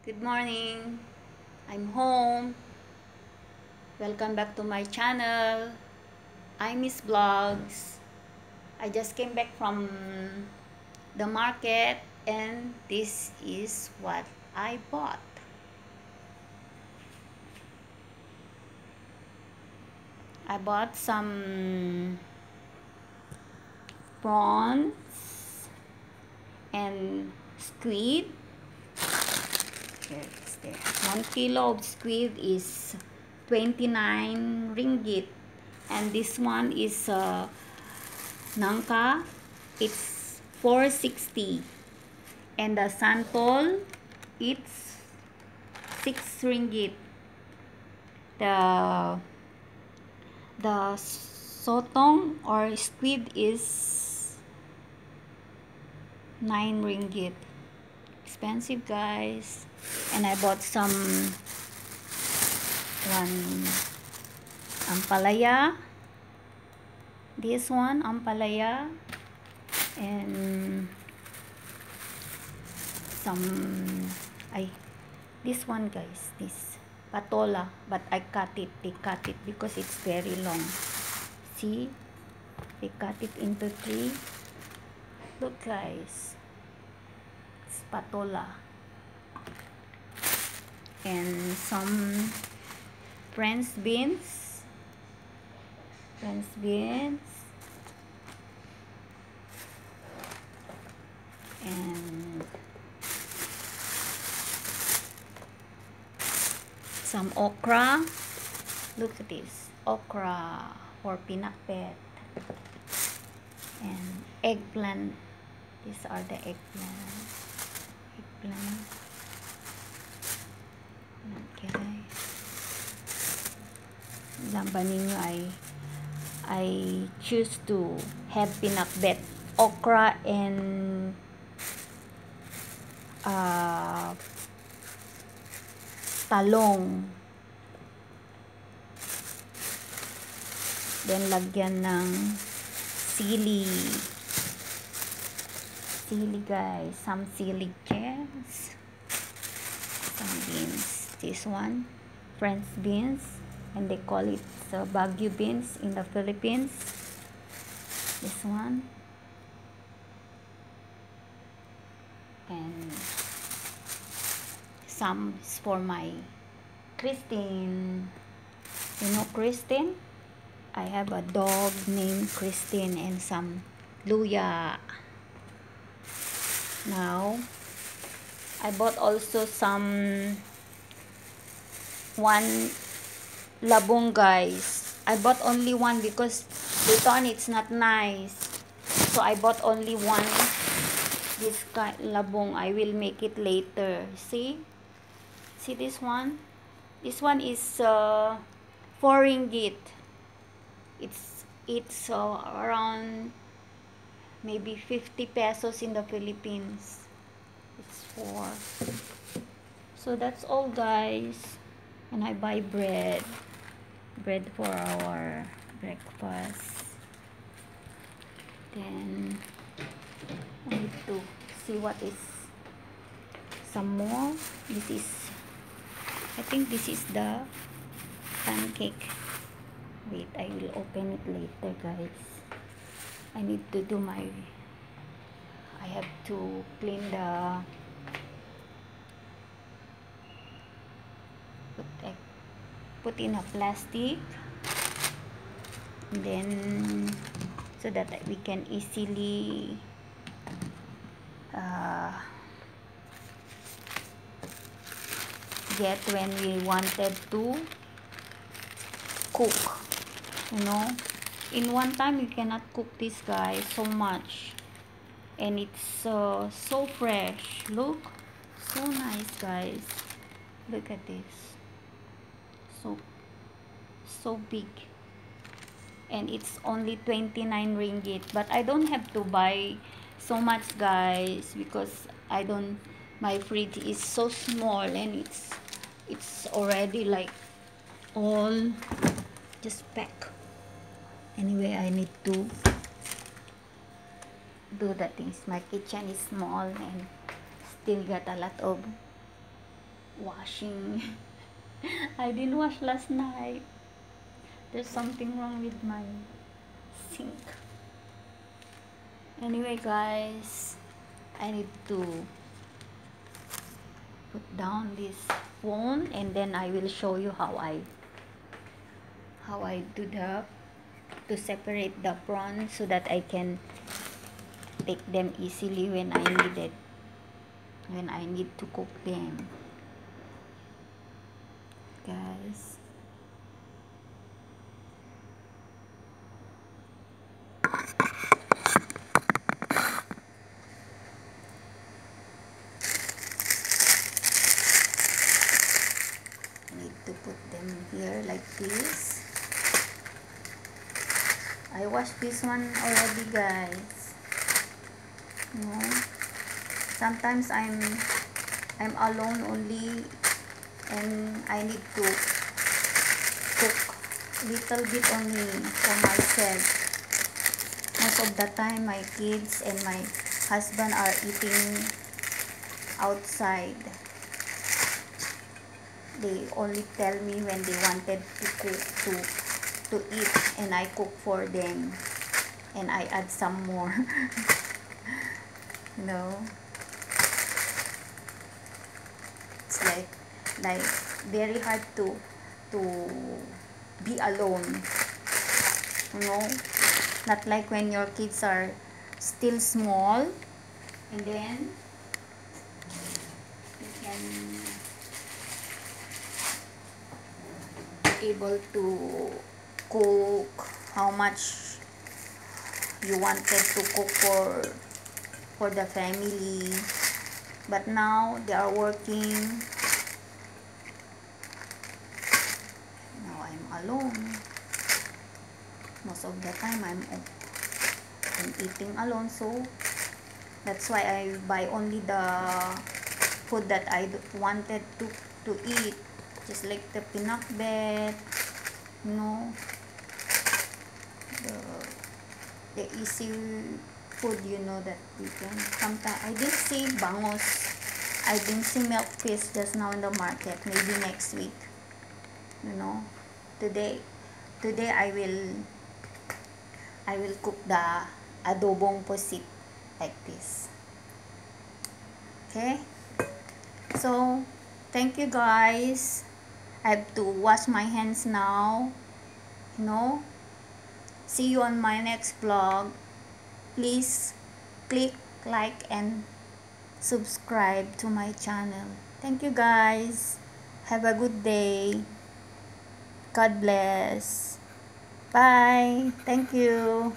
Good morning. I'm home. Welcome back to my channel. I miss vlogs. I just came back from the market and this is what I bought. I bought some prawns and squid there one kilo of squid is 29 ringgit. And this one is uh, nangka. It's 460 and the santol it's 6 ringgit. The the sotong or squid is 9 ringgit expensive guys. And I bought some one ampalaya. This one ampalaya. And some I this one guys this patola. But I cut it they cut it because it's very long. See? They cut it into three. Look guys spatula. And some French beans. French beans. And some okra. Look at this okra for pinakbet and eggplant. These are the eggplant eggplant okay. Lamba ninyo ay I choose to have pinakbet okra and uh, talong. Then lagyan ng sili sili guys. Some sili gems some beans. This one french beans and they call it uh, Baguio beans in the philippines. This one. And some for my Christine. You know Christine? I have a dog named Christine and some luya now I bought also some one labong guys. I bought only one because thought it's not nice. So I bought only one this kind labong I will make it later. See? See this one? This one is uh, 4 ringgit. It's it's uh, around maybe 50 pesos in the Philippines. It's for so that's all guys. And I buy bread. Bread for our breakfast. Then I need to see what is some more. This is I think this is the pancake. Wait I will open it later guys I need to do my I have to clean the put, put in a plastic then so that we can easily uh, get when we wanted to cook you know in one time you cannot cook this guy so much. And it's uh, so fresh. Look so nice guys. Look at this. So so big. And it's only 29 ringgit. But I don't have to buy so much guys because I don't my fridge is so small and it's it's already like all just pack anyway I need to do the things my kitchen is small and still got a lot of washing. I didn't wash last night. There's something wrong with my sink. Anyway, guys, I need to put down this phone and then I will show you how I how I do the to separate the prawns so that I can take them easily when I need it. When I need to cook them. Guys I washed this one already guys. No sometimes I'm I'm alone only and I need to cook little bit only for myself. Most of the time my kids and my husband are eating outside. They only tell me when they wanted to cook to to eat and I cook for them and I add some more. You know? It's like like very hard to to be alone. You know? Not like when your kids are still small and then you can able to cook how much you wanted to cook for for the family. But now they are working. Now I'm alone. Most of the time I'm I'm eating alone so that's why I buy only the food that I wanted to to eat. Just like the pinakbet you know the the easy food you know that we can sometimes I didn't see bangos I didn't see milk fish just now in the market. Maybe next week you know. Today today I will I will cook the adobong pusit like this. Okay? So thank you guys. I have to wash my hands now you know see you on my next vlog. Please click like and subscribe to my channel. Thank you guys. Have a good day. God bless. Bye. Thank you